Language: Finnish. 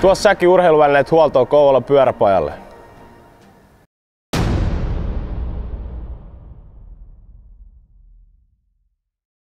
Tuo säkin urheiluvälineet huoltoon Kouvolan pyöräpajalle.